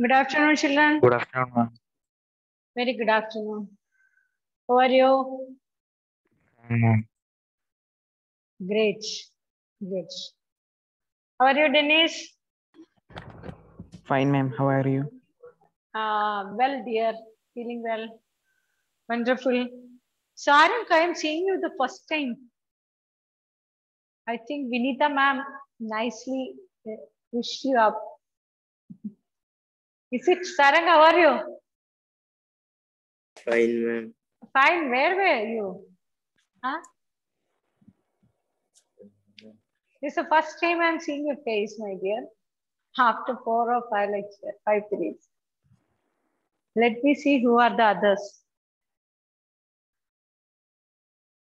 Good afternoon, children. Good afternoon, ma'am. Very good afternoon. How are you? Fine, ma'am. Great. Great. How are you, Denise? Fine, ma'am. How are you? Uh, well, dear. Feeling well. Wonderful. Sarank, I am seeing you the first time. I think Vinita ma'am nicely uh, pushed you up. Is it Sarang? How are you? Fine, ma'am. Fine. Where were you? Huh? This is the first time I'm seeing your face, my dear. After four or five lecture, five periods. Let me see who are the others.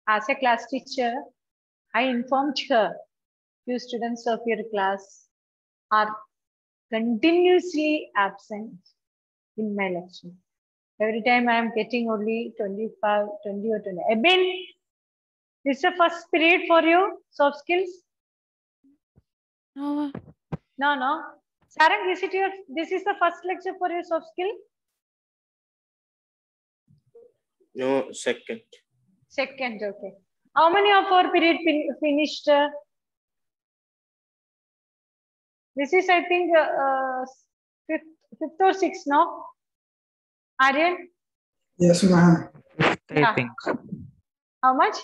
As a class teacher, I informed her few students of your class are continuously absent in my lecture. Every time I am getting only 25, 20 or 20. Ebin, this is the first period for you, soft skills? No, No, no. Sarang, is it your, this is the first lecture for your soft skill? No, second. Second, okay. How many of our period fin finished? uh, This is, I think, uh, uh, fifth, fifth or sixth, no? Aryan, Yes, ma'am. Fifth, I Yeah. think. how much?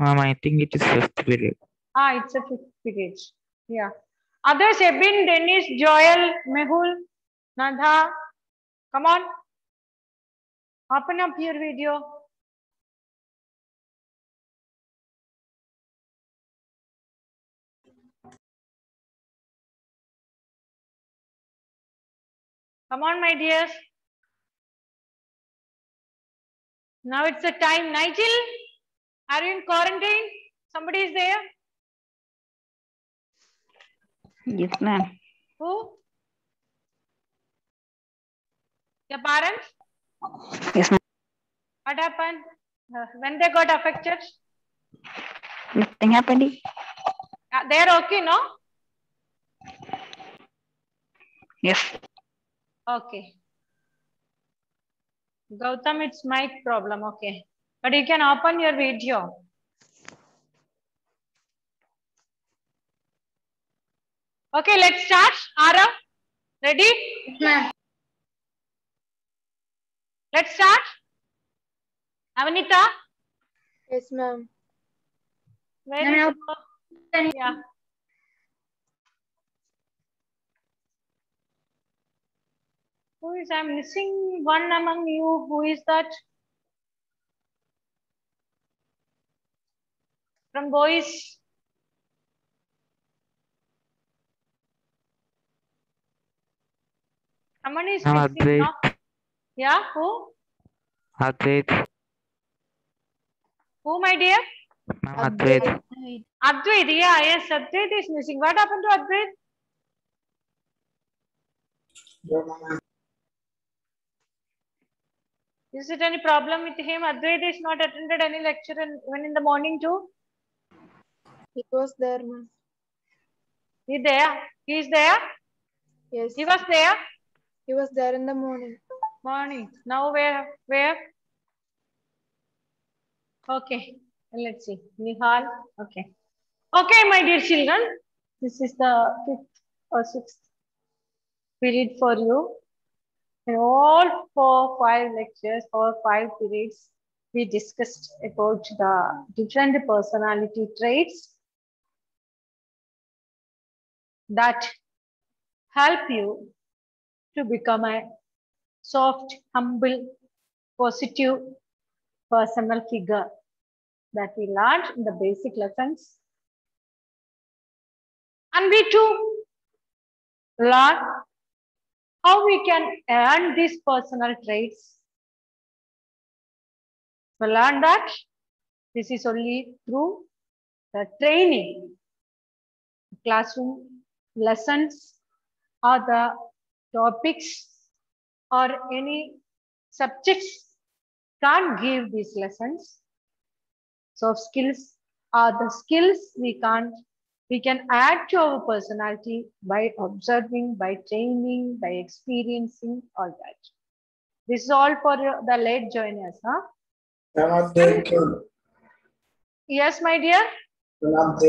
Ma'am, I think it is fifth period. Ah, it's a fifth period. Yeah. Others have been Dennis, Joel, Mehul, Nadha. Come on. Open up your video. Come on, my dears. Now it's the time. Nigel, are you in quarantine? Somebody is there? yes, ma'am. Who? Your parents? Yes, ma'am. What happened? Uh, when they got affected? Nothing happened. Uh, they are okay, no? Yes. Okay. Gautam, it's mic problem, okay. But you can open your video. Okay, let's start. Ara, ready? Let's start. Avanita, Yes, ma'am. where Ma'am, is Yeah. Who is, I'm missing one among you. Who is that? From boys. Someone is Ma'am, missing, Advait. no? Yeah, who? Ah, Advait. Who, my dear? Ma'am, Advait. Advait, yeah, yes, Advait is missing. What happened to Advait? Is it any problem with him? Advait is not attended any lecture even in the morning too? He was there, ma'am. He there? He is there? Yes. He was there? He was there in the morning. Morning. Now where? Where? Okay. Let's see. Nihal. Okay. Okay, my dear children. This is the fifth or sixth period for you. In all four, five lectures or five periods, we discussed about the different personality traits that help you to become a soft, humble, positive personal figure that we learned in the basic lessons. And we too learn how we can earn these personal traits. We learn that this is only through the training, classroom lessons, or the topics or any subjects can't give these lessons. So skills are the skills we can't we can add to our personality by observing, by training, by experiencing all that. This is all for the late joiners, huh? Not. Yes, my dear. Not.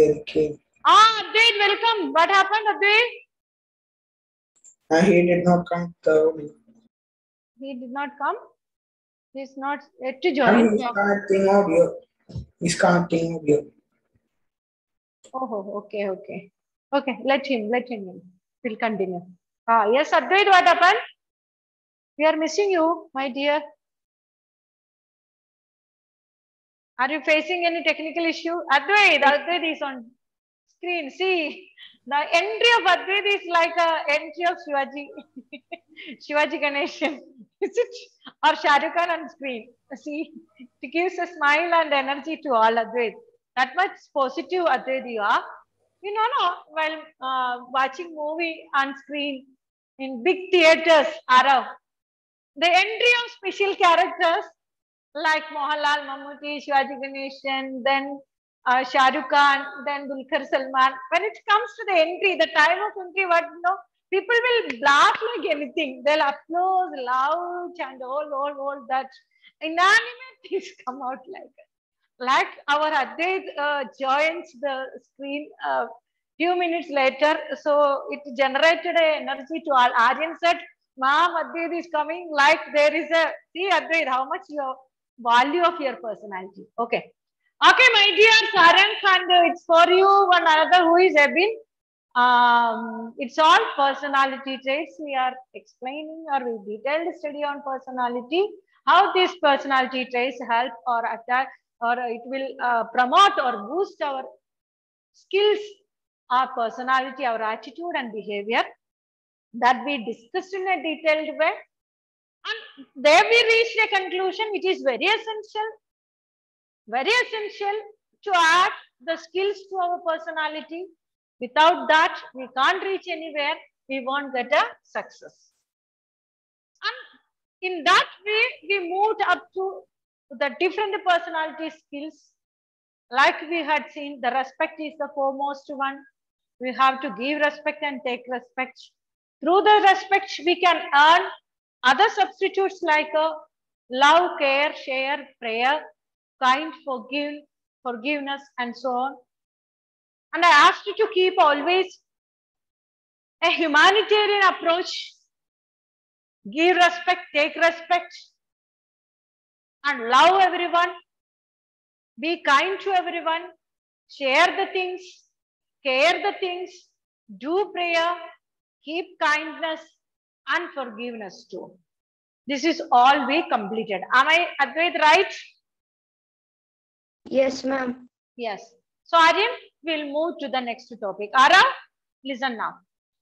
Ah, Abdul, welcome. What happened, Abdul? And he did not come to He did not come. He's not yet to join. he's connecting audio. He's connecting audio. Oh, okay, okay. Okay, let him, let him in. We'll continue. Ah, yes, Advait, what happened? We are missing you, my dear. Are you facing any technical issue? Advait, Advait is on screen. See, the entry of Advait is like a entry of Shivaji. Shivaji Ganeshan. Is it? Or Shah Khan on screen. See, it gives a smile and energy to all Advait. That much positive Advait you. You know, no, while uh, watching movie on screen in big theaters, Arab, the entry of special characters like Mohanlal, Mammootty, Shivaji Ganeshan, then uh, Khan, then Dulquer Salmaan. When it comes to the entry, the time of entry, what you know, people will laugh like anything. They'll applause loud and all, all, all that. Inanimate things come out like like our Advait uh, joins the screen a few minutes later. So it generated a energy to all. Aryan said, Ma'am, Advait is coming like there is a, see Advait, how much your value of your personality. Okay. Okay, my dear Sarang, and uh, it's for you, one another who is Ebin. Um, it's all personality traits. We are explaining or we detailed study on personality, how these personality traits help or attack or it will uh, promote or boost our skills, our personality, our attitude and behavior that we discussed in a detailed way. And there we reached a conclusion which is very essential, very essential to add the skills to our personality. Without that, we can't reach anywhere. We won't get a success. And in that way, we moved up to the different personality skills. Like we had seen, the respect is the foremost one. We have to give respect and take respect. Through the respect, we can earn other substitutes like a love, care, share, prayer, kind, forgive, forgiveness, and so on. And I asked you to keep always a humanitarian approach. Give respect, take respect, and love everyone. Be kind to everyone. Share the things, care the things, do prayer, keep kindness and forgiveness too. This is all we completed. Am I Advait right? Yes, ma'am. Yes. So Aryan, we'll move to the next topic. Ara, listen now.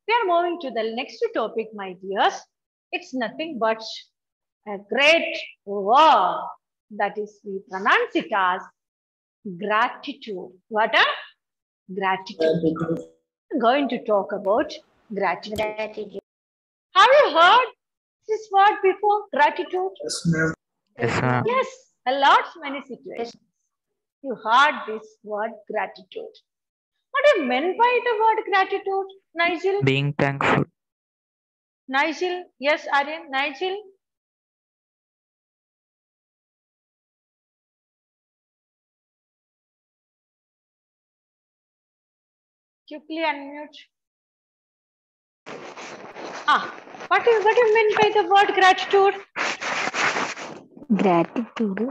We are moving to the next topic, my dears. It's nothing but a great word. That is, we pronounce it as gratitude. What a gratitude. Gratitude. We're going to talk about gratitude. Gratitude. Have you heard this word before? Gratitude? Yes, ma'am. Yes, ma'am. Yes, a lot many situations. You heard this word gratitude. What do you mean by the word gratitude, Nigel? Being thankful. Nigel, yes, Aryan, Nigel. Quickly unmute. Ah, what do you, what do you mean by the word gratitude? Gratitude.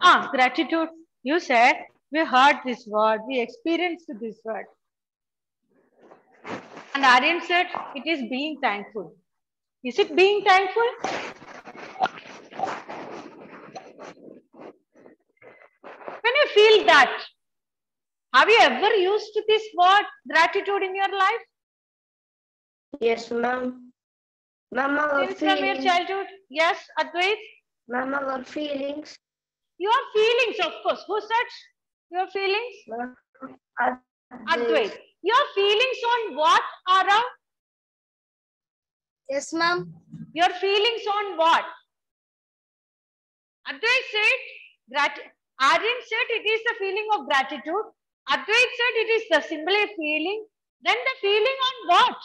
Ah, gratitude. You said we heard this word, we experienced this word. And Aryan said it is being thankful. Is it being thankful? When you feel that, have you ever used this word gratitude in your life? Yes, ma'am. Ma'am, our Since from your childhood? Yes, Advait? Ma'am, our feelings. Your feelings, of course. Who said your feelings? Ma'am, Advait. Your feelings on what, Ara? Yes, ma'am. Your feelings on what? Advait said, grat- Aryan said it is the feeling of gratitude. Advait said it is the simply feeling. Then the feeling on what?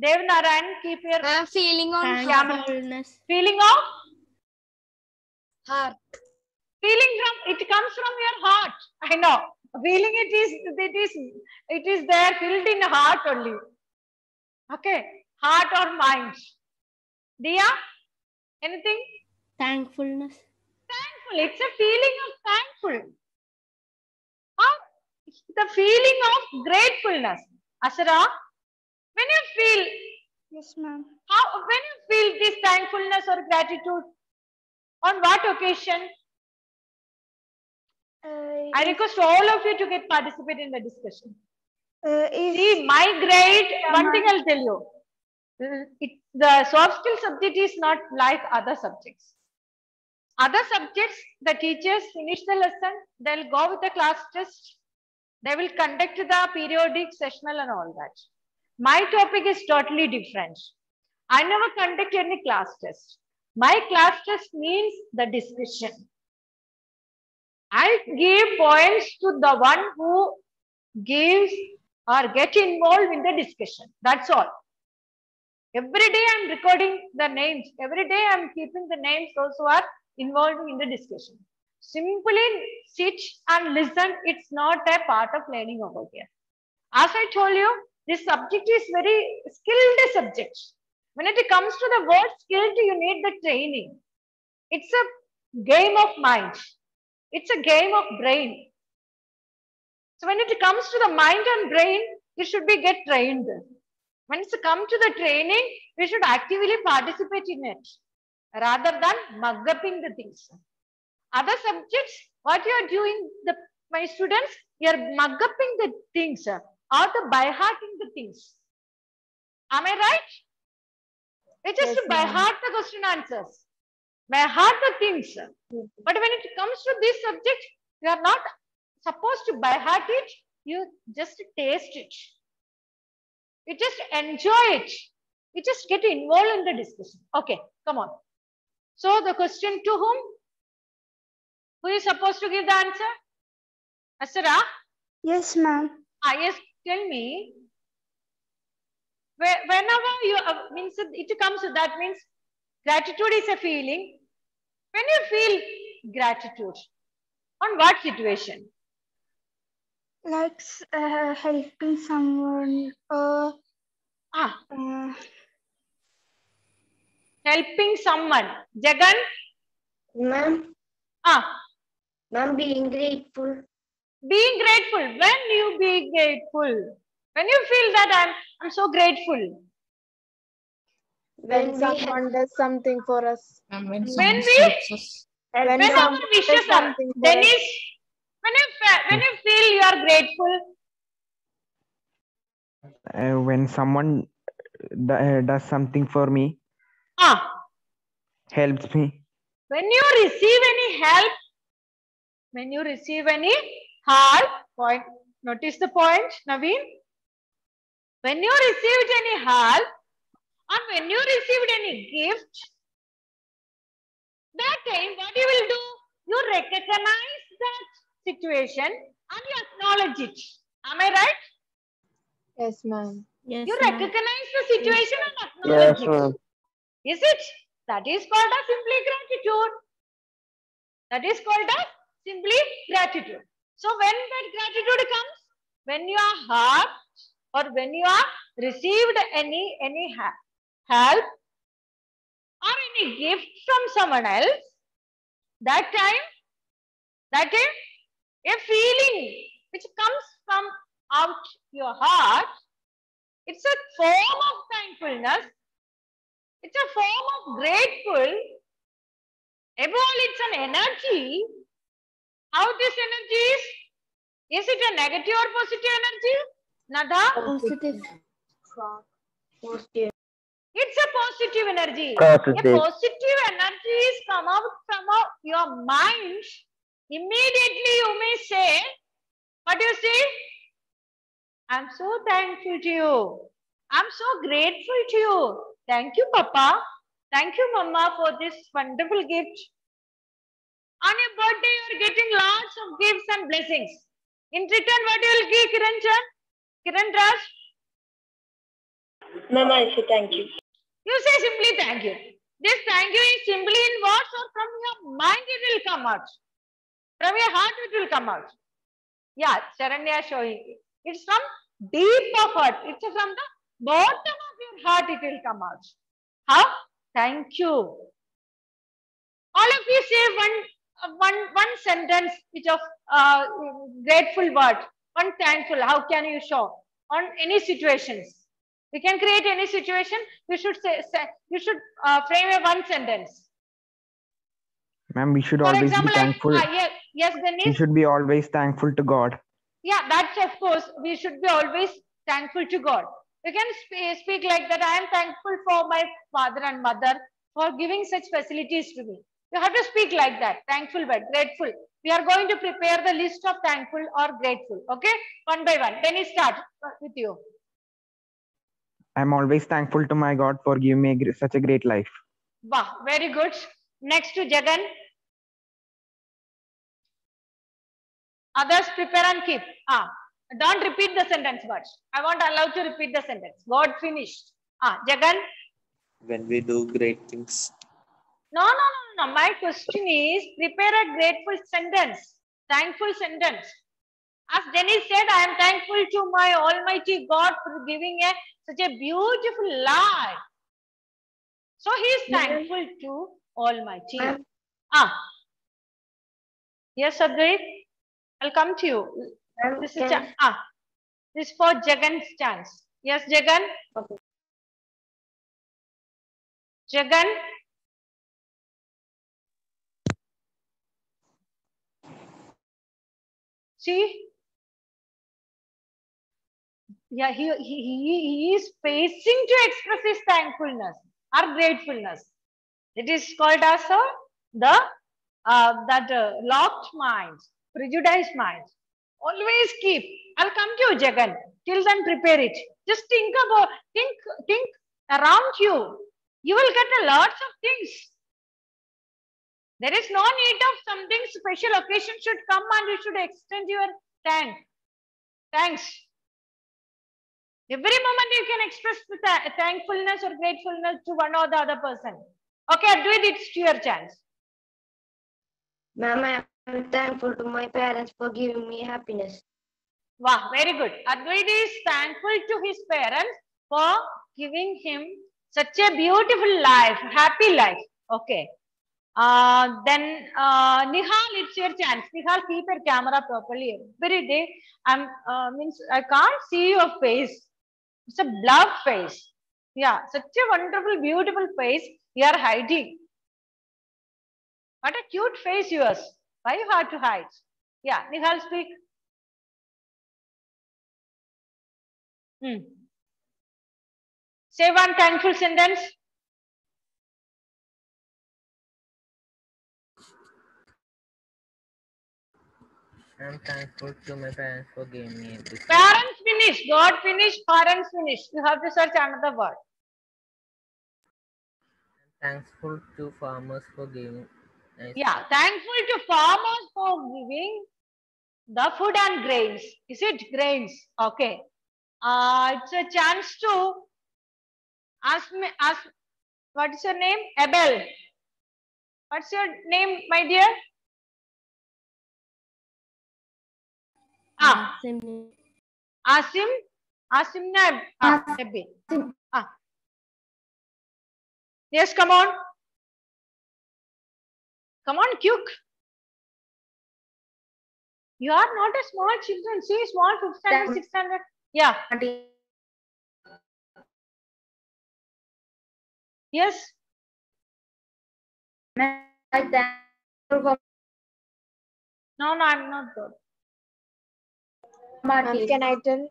Dev Narayan, keep your I'm feeling on Thankful. thankfulness. feeling of Heart. feeling from it comes from your heart. I know. Feeling it is it is it is there filled in heart only. Okay, heart or mind. Dia, anything? Thankfulness. thankful. It's a feeling of thankful. The feeling of gratefulness. Ashara, when you feel Yes, ma'am. how when you feel this thankfulness or gratitude, on what occasion? Uh, I request all of you to get participate in the discussion. uh, See, my grade, one thing I'll tell you. Mm, It, the soft skill subject is not like other subjects. Other subjects, the teachers finish the lesson, they'll go with the class test, they will conduct the periodic, sessional and all that. My topic is totally different. I never conduct any class test. My class test means the discussion. I give points to the one who gives or get involved in the discussion. That's all. Every day I'm recording the names. Every day I'm keeping the names those who are involved in the discussion. Simply sit and listen. It's not a part of learning over here. As I told you, this subject is very skilled subject. When it comes to the word skilled, you need the training. It's a game of mind. It's a game of brain. So when it comes to the mind and brain, you should be get trained. When it's come to the training, we should actively participate in it rather than mug upping the things. Other subjects, what you are doing, the my students, you are mug upping the things or the by hearting the things. Am I right? It's just Yes, by heart the question answers. By heart the things. But when it comes to this subject, you are not supposed to by heart it, you just taste it. You just enjoy it. You just get involved in the discussion. Okay, come on. So the question to whom? Who is supposed to give the answer? Asara? Yes, ma'am. Ah, yes, tell me. Whe- Whenever you, uh, means it it comes to that means gratitude is a feeling. When you feel gratitude, on what situation? Like uh, helping someone or Ah, uh, helping someone. Jagan? Ma'am, Ah, ma'am, being grateful. being grateful. When you be grateful, when you feel that I'm, I'm so grateful. when When we someone does something for us. When we, help When when someone wishes something for Dennis, us. when you, when you feel you are grateful, uh, when someone d- uh, does something for me ah, helps me when you receive any help, when you receive any help, point, notice the point, Naveen. When you received any help, and when you received any gift, that time what you will do? You recognize that situation and you acknowledge it. Am I right? Yes, ma'am. yes, You ma'am. recognize the situation and acknowledge it. ma'am. Is it? That is called a simply gratitude. That is called as simply gratitude. So when that gratitude comes, when you are helped or when you are received any any help or any gift from someone else, that time, that is a feeling which comes from out your heart, it's a form of thankfulness it's a form of grateful. Above all, it's an energy. How this energy is? Is it a negative or positive energy? Nada? Positive. positive. It's a positive energy. Positive. A positive energy is come out from out your mind. Immediately you may say, what do you say? I'm so thankful to you. I'm so grateful to you. Thank you, Papa. Thank you, Mama, for this wonderful gift. On your birthday, you're getting lots of gifts and blessings. In return, what you will give, Kiran Chan? Kiran Raj? Ma'am, I say thank you. You say simply thank you. This thank you is simply in words or from your mind it will come out. From your heart it will come out. Yeah, Charanya showing. it. It's from deep of heart. It's from the bottom of your heart it will come out. How? Thank you. All of you say one, one, one sentence which of uh, grateful word. One thankful. How can you show? On any situations. We can create any situation. You should say, say you should uh, frame a one sentence. Ma'am, we should For always example, be thankful. ah, yes, yes, We should be always thankful to God. Yeah, that's of course. We should be always thankful to God. You can sp- speak like that. I am thankful for my father and mother for giving such facilities to me. You have to speak like that. Thankful, but grateful. We are going to prepare the list of thankful or grateful. Okay, one by one. Then start uh, with you. I'm always thankful to my God for giving me such a great life. Wow, very good. Next to Jagan. Others prepare and keep. Ah, don't repeat the sentence words. I won't allow to repeat the sentence. God finished. Ah, Jagan. When we do great things. No, no, no, no. My question is prepare a grateful sentence, thankful sentence. As Dennis said, I am thankful to my Almighty God for giving a such a beautiful life. So he is thankful to Almighty. Ah. Yes, Advait. I'll come to you. This is ah. This is for Jagan's chance. Yes, Jagan. Okay. Jagan. See? Yeah, he, he, he, is facing to express his thankfulness or gratefulness. It is called as a, the uh, that uh, locked mind, prejudiced mind. Always keep. I'll come to you, Jagan. Till then, prepare it. Just think about, think, think around you. You will get a lots of things. There is no need of something special occasion should come and you should extend your thank. Thanks. Every moment you can express the tha- thankfulness or gratefulness to one or the other person. Okay, Advait, it's to your chance. Ma'am, I am thankful to my parents for giving me happiness. Wow, very good. Advait is thankful to his parents for giving him such a beautiful life, happy life. Okay. Then uh, Nihal, it's your chance. Nihal, keep your camera properly. Every day, I'm uh, means I can't see your face. It's a bluff face. Yeah, such a wonderful, beautiful face. You are hiding. What a cute face yours. Why you have to hide? Yeah, Nihal, speak. Hmm. Say one thankful sentence. I'm thankful to my parents for giving me this. Parents finish. God finish. Parents finish. You have to search another word. I'm Thankful to farmers for giving. nice Yeah, thankful to farmers for giving the food and grains. Is it grains? Okay. Uh, it's a chance to ask me, ask, what is your name? Abel. What's your name, my dear? Ah, Asim. Asim Nab. Ah, Abel. Ah. Yes, come on. Come on, quick. You are not a small children. See, small fifth standard, sixth standard. Yeah. Yes. No, no, I'm not good. Ma'am, can I tell?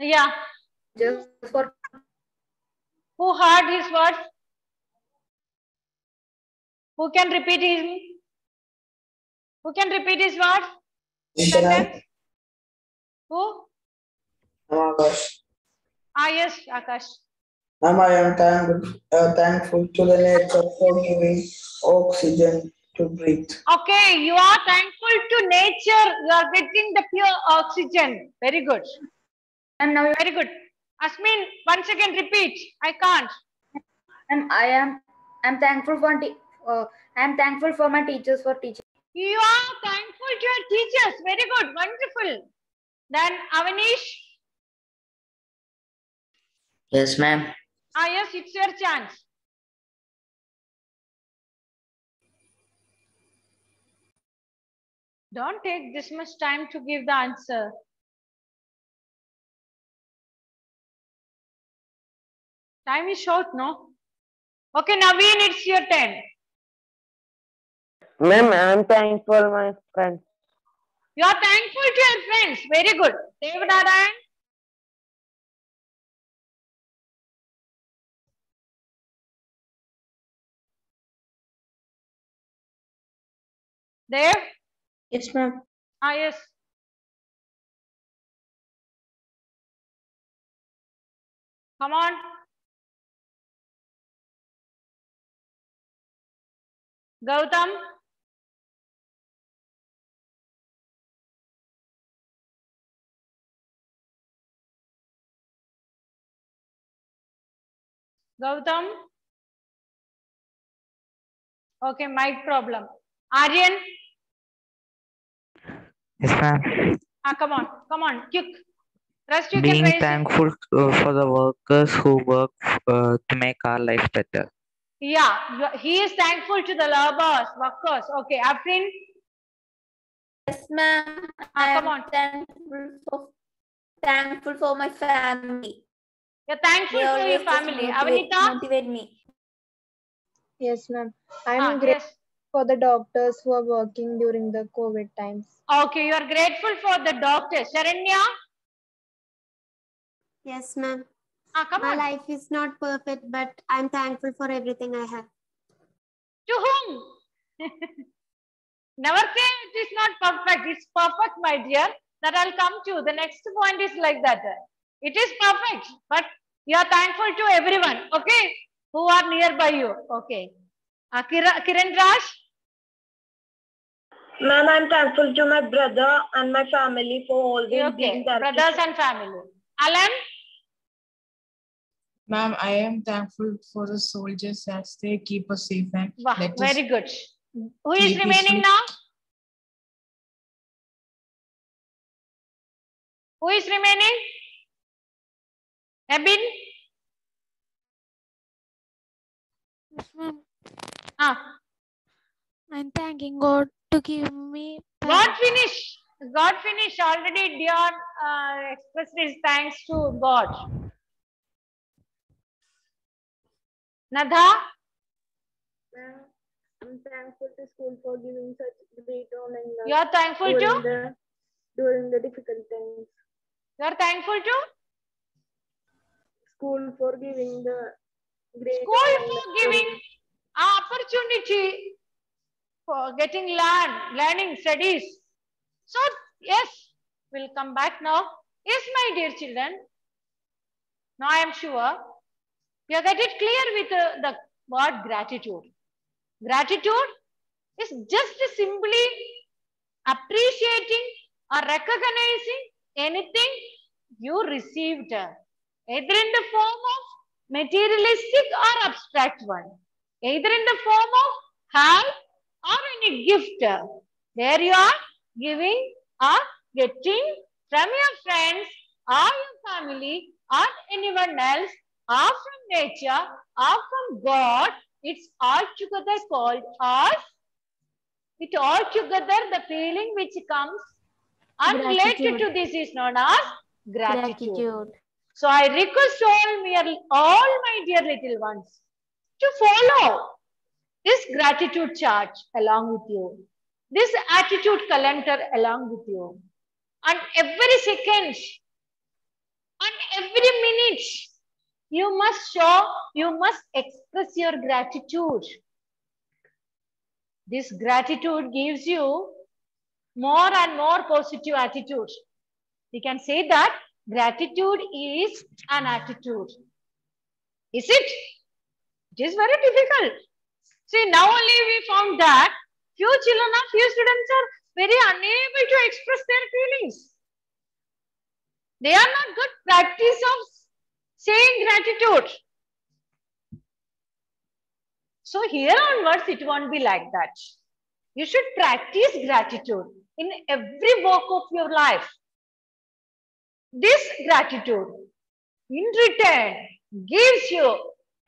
Yeah. Just for Who heard his words? Who can repeat his? Who can repeat his words? Sentence? Who? I'm Akash. Ah, yes, Akash. Ma'am, I am thankful, uh, thankful to the nature for giving oxygen to breathe. Okay, you are thankful to nature. You are getting the pure oxygen. Very good. And now Very good. Asmin, once again repeat. I can't. and I am I'm thankful for uh, I'm thankful for my teachers for teaching. You are thankful to your teachers. Very good. Wonderful. Then Avanish. Yes, ma'am. Ah, yes, it's your chance. Don't take this much time to give the answer. Time is short, no? Okay, Naveen, it's your turn. Ma'am, I'm thankful my friends. You are thankful to your friends. Very good. Devnarayan. Dev? Yes, ma'am. Ah, yes. Come on. Gautam? Gautam? Okay, mic problem. Aryan? Yes, ma'am. Ah, come on, come on, quick. Rest you can Being raise thankful uh, for the workers who work uh, to make our life better. Yeah, he is thankful to the laborers, workers. Okay, Afrin? Yes, ma'am. Ah, come on. thankful for thankful for my family. You're thankful They for your always just family. motivate, Avanita? motivate me. Yes, ma'am. I'm Ah, grateful yes. For the doctors who are working during the COVID times. Okay, you are grateful for the doctor. Sharanya? Yes, ma'am. Ah, come My on. life is not perfect, but I'm thankful for everything I have. To whom? Never say it is not perfect. It's perfect, my dear. That I'll come to. The next point is like that. It is perfect, but you are thankful to everyone, okay? Who are nearby you. Okay. Uh, Kira, Kiran Raj? Ma'am, I'm thankful to my brother and my family for always Okay. being there. to Brothers and family. Alan? Ma'am, I am thankful for the soldiers as they keep us safe and Wow, let us very good. Who is remaining now? Who is remaining? Ebin? Yes, ma'am. Ah, I'm thanking God to give me. God finish. God finish. Already Dion uh, expressed his thanks to God. Nadha? I'm thankful to school for giving such great online You are thankful to? the during the difficult times. You are thankful to? School for giving the great School for giving opportunity for getting learn, learning studies. So, yes, we'll come back now. Yes, my dear children. Now I am sure you get it clear with uh, the word gratitude. Gratitude is just simply appreciating or recognizing anything you received, either in the form of materialistic or abstract one, either in the form of help or any gift. There you are giving or getting from your friends or your family or anyone else or from nature or from God. It's altogether called as, it altogether the feeling which comes unrelated to this is known as gratitude. Gratitude. So I request all all my dear little ones to follow this gratitude chart along with you, this attitude calendar along with you. And every second, and every minute, you must show, you must express your gratitude. This gratitude gives you more and more positive attitude. We can say that gratitude is an attitude. Is it? It is very difficult. See, now only we found that few children or few students are very unable to express their feelings. They are not good practice of saying gratitude. So here onwards, it won't be like that. You should practice gratitude in every walk of your life. This gratitude in return gives you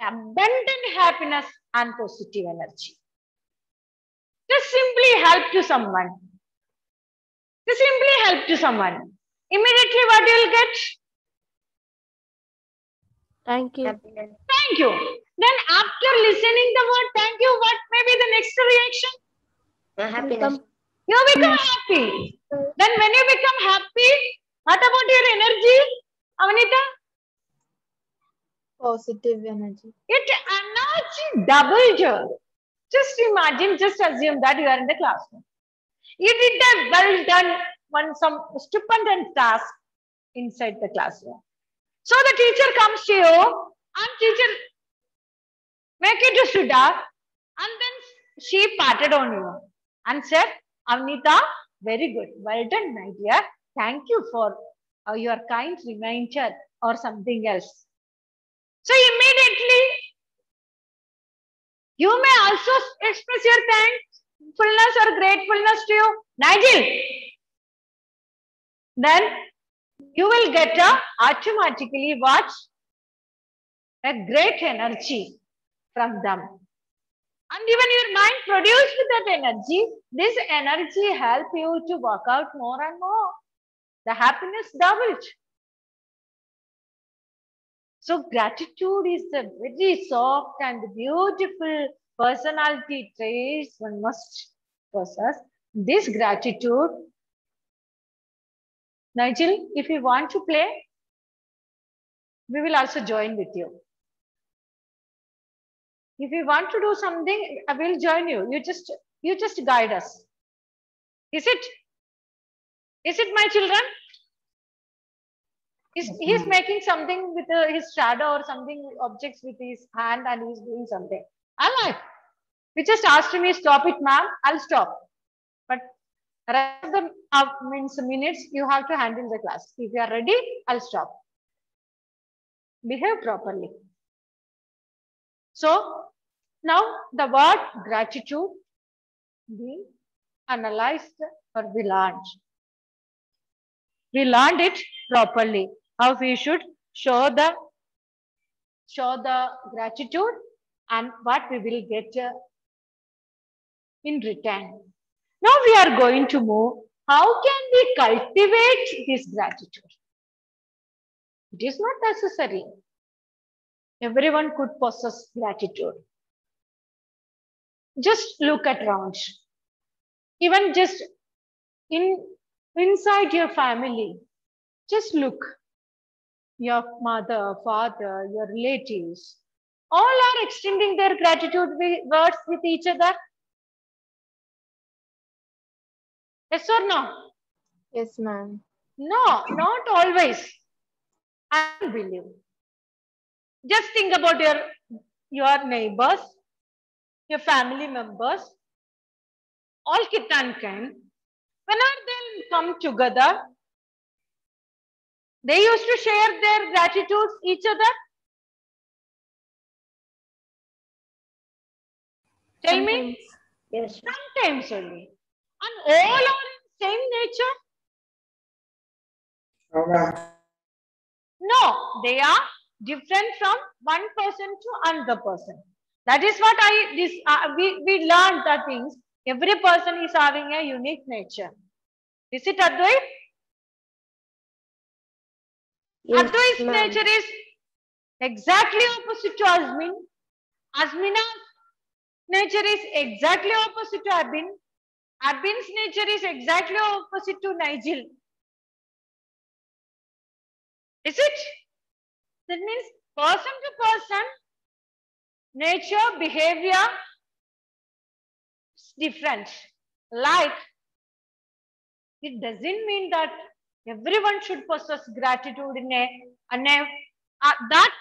abundant happiness and positive energy. Just simply help to someone. Just simply help to someone. Immediately what you will get? Thank you. Thank you. Then after listening the word thank you, what may be the next reaction? Happiness. You become happy. Then when you become happy, what about your energy, Avanita? Positive energy. It energy doubled. Just imagine, just assume that you are in the classroom. You did a well done one some stupendous task inside the classroom. So the teacher comes to you and teacher make it to up and then she patted on you and said, Avnita, very good. Well done, my dear. Thank you for uh, your kind reminder or something else. So immediately, you may also express your thankfulness or gratefulness to you. Nigel, then you will get a automatically what? A great energy from them. And even your mind produced that energy, this energy help you to work out more and more. The happiness doubled. So gratitude is a very soft and beautiful personality traits one must possess. This gratitude, Nigel, if you want to play, we will also join with you. If you want to do something, I will join you. You just you just guide us. Is it? Is it my children? He's, he's making something with uh, his shadow or something objects with his hand and he's doing something. I'm like. We just asked me stop it, ma'am. I'll stop. But rest of the uh, means minutes you have to handle the class. If you are ready, I'll stop. Behave properly. So now the word gratitude we analyzed or we learned. We learned it properly. How we should show the show the gratitude and what we will get uh, in return. Now we are going to move. How can we cultivate this gratitude? It is not necessary. Everyone could possess gratitude. Just look at around. Even just in inside your family, just look. Your mother, father, your relatives, all are extending their gratitude words with each other. Yes or no? Yes, ma'am. No, not always. I believe. Just think about your your neighbors, your family members, all kit and kin. Whenever they come together, they used to share their gratitudes each other. Tell me. Yes. Sometimes only. And all are in same nature. No. No, they are different from one person to another person. That is what I this uh, we we learned the things. Every person is having a unique nature. Is it Advait? Yes, Advait's ma'am. nature is exactly opposite to Asmin. Asmina's nature is exactly opposite to Abin. Abin's nature is exactly opposite to Nigel. Is it? That means person to person, nature, behavior is different. Like, it doesn't mean that everyone should possess gratitude in a, in a uh, that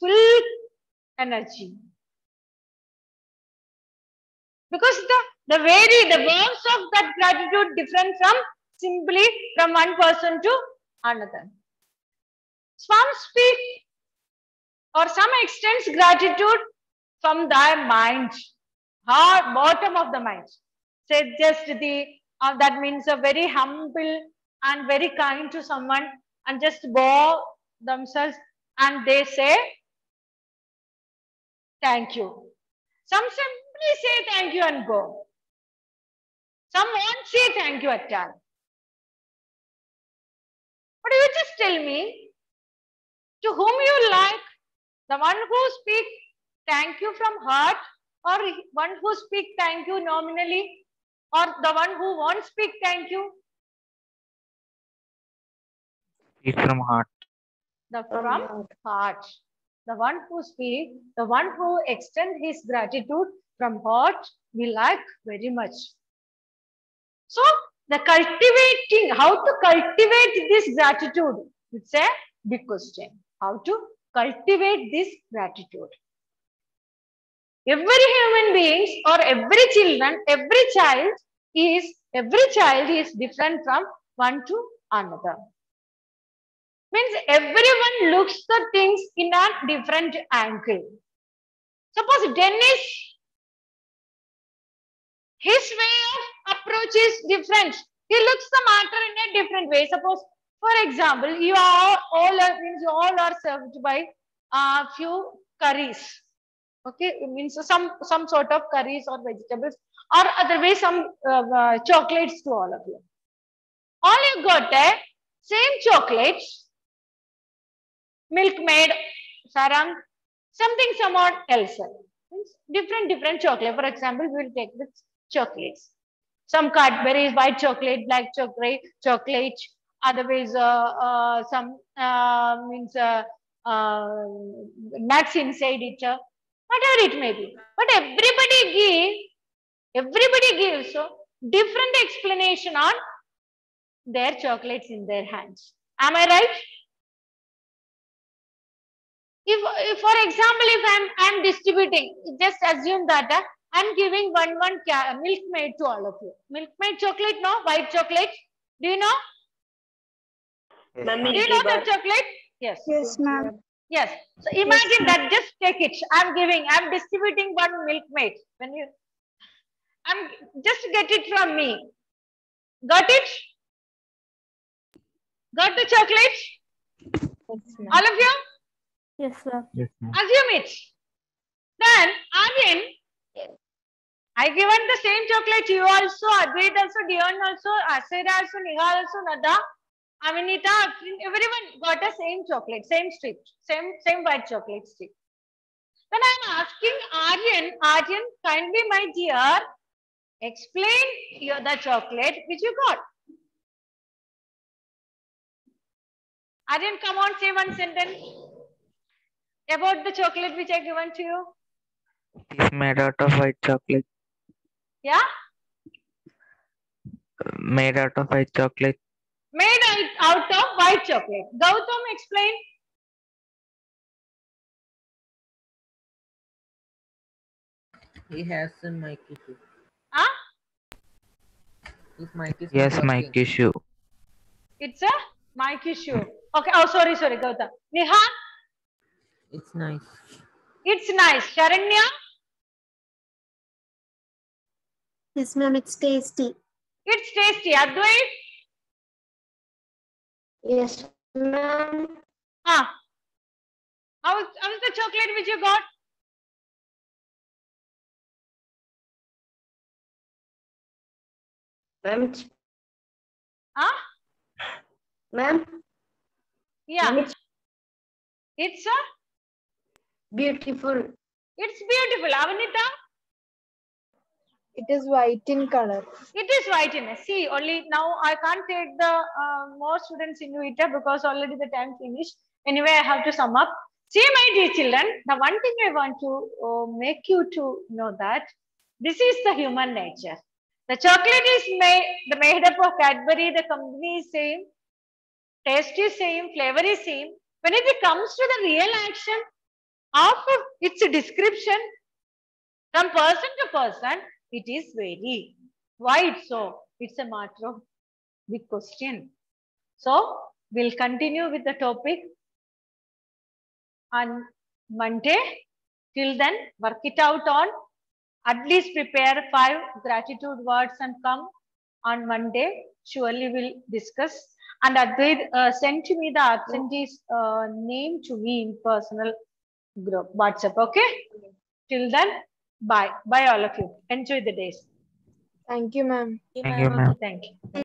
full energy. Because the The very, the verbs of that gratitude different from simply from one person to another. Some speak or some extends gratitude from their mind, heart, bottom of the mind. Say just the, uh, that means a very humble and very kind to someone and just bow themselves and they say thank you. Some simply say thank you and go. Some won't say thank you at all. But you just tell me to whom you like, the one who speak thank you from heart or one who speak thank you nominally or the one who won't speak thank you, Speak from heart. the from heart. The one who speak, the one who extend his gratitude from heart, we like very much. So the cultivating, how to cultivate this gratitude? It's a big question. How to cultivate this gratitude? Every human beings or every children, every child is, every child is different from one to another. Means everyone looks the things in a different angle. Suppose Dennis, his way of approach is different. He looks the matter in a different way. Suppose, for example, you are all are, means you all are served by a few curries. Okay, it means some some sort of curries or vegetables, or otherwise some uh, uh, chocolates to all of you. All you got a same chocolates, milkmaid, sarang, something someone else. Means different different chocolate. For example, we will take this chocolates. Some Cadbury's white chocolate, black chocolate, chocolate. Otherwise, uh, uh, some uh, means uh, uh, nuts inside it. uh, whatever it may be. But everybody give, everybody gives so different explanation on their chocolates in their hands. Am I right? If, if for example, if I'm I'm distributing, just assume that uh, I'm giving one one ca- milkmaid to all of you. Milkmaid chocolate, no white chocolate. Do you know? Do you know that chocolate? Yes. Yes, ma'am. Yes. So imagine that. Just take it. I'm giving. I'm distributing one milkmaid. When you, I'm just get it from me. Got it? Got the chocolate? All of you? Yes, sir. Yes, ma'am. Assume it. Then again, I given the same chocolate. You also, Advait also, Dion also, Asira also, Nihal also, Nada, Aminita, everyone got a same chocolate, same strip, same same white chocolate strip. Then I'm asking Aryan, Aryan, kindly, my dear, explain your the chocolate which you got. Aryan, come on, say one sentence about the chocolate which I given to you. It is made out of white chocolate. Yeah, Made out of white chocolate. made out, out of white chocolate. Gautam, explain. He has a mic issue. Huh? His mic is Yes, working. mic issue. It's a mic issue. Okay. Oh, sorry, sorry, Gautam. Niha, It's nice. it's nice. Sharanya, Yes, ma'am. It's tasty. it's tasty. Advait, Yes, ma'am. Ah. How is, how is the chocolate which you got? Ma'am, it's, Huh? ma'am, Yeah. it's It's a, beautiful. it's beautiful. Avanita, It is white in color. it is white in it. See, only now I can't take the uh, more students into it uh, because already the time finished. Anyway, I have to sum up. See, my dear children, the one thing I want to uh, make you to know that this is the human nature. The chocolate is made, the made up of Cadbury, the company is same, taste is same, flavor is same. When it comes to the real action of its a description from person to person, it is very. It's so? It's a matter of big question. So we'll continue with the topic on Monday. Till then, work it out on at least prepare five gratitude words and come on Monday. Surely we'll discuss. And Advaith, uh, send to me the absentee's uh, name to me in personal group WhatsApp. Okay. Till then, bye. Bye all of you. Enjoy the days. Thank you, ma'am. Thank you, ma'am. Thank you.